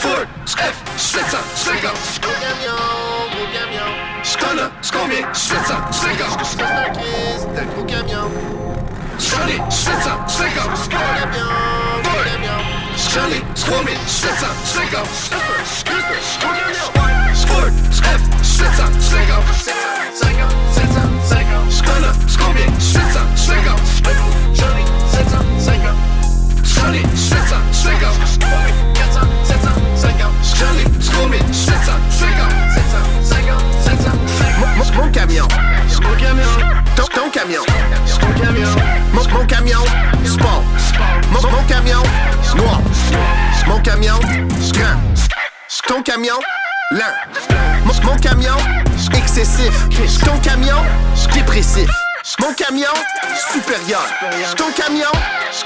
Skór, szef, szwyca, szryga Skórkiem ją, łukiem ją Skona, skomie, szwyca, szryga Skórki z dekukiem ją Skoni, szwyca, szryga Skórkiem ją, łukiem ją Skoni, skomie, szwyca, szryga Skórkiem ją Skór, szef, gros camion. mon, mon camion, sport, mon, mon camion, noir, mon camion, grand, ton camion, lent, mon, mon camion, excessif, ton camion, dépressif, mon camion, supérieur, ton camion,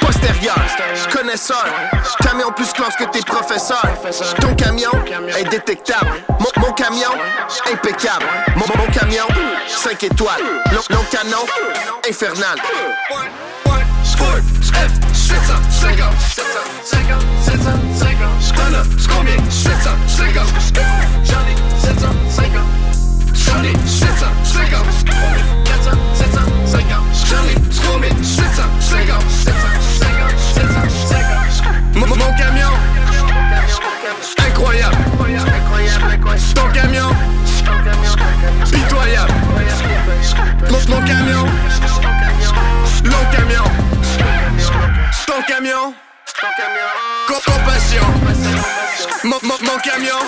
postérieur, connaisseur, camion plus classe que tes professeurs, ton camion, indétectable, mon, mon camion, impeccable, mon, mon camion, 5 étoiles, long, long canon, infernal, Squirt, F, 750. 750, 750. Mon camion, long camion. Ton camion, Ton camion. com- compassion. Mon camion,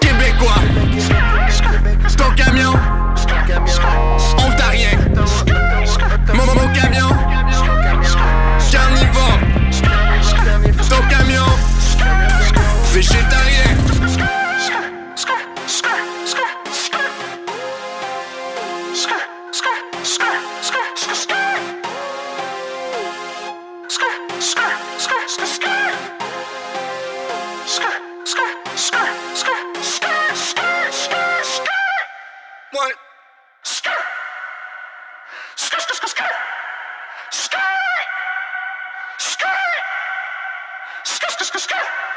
québécois. Skirt, skirt, skirt, skirt, skirt, skirt, skirt, skirt, skirt.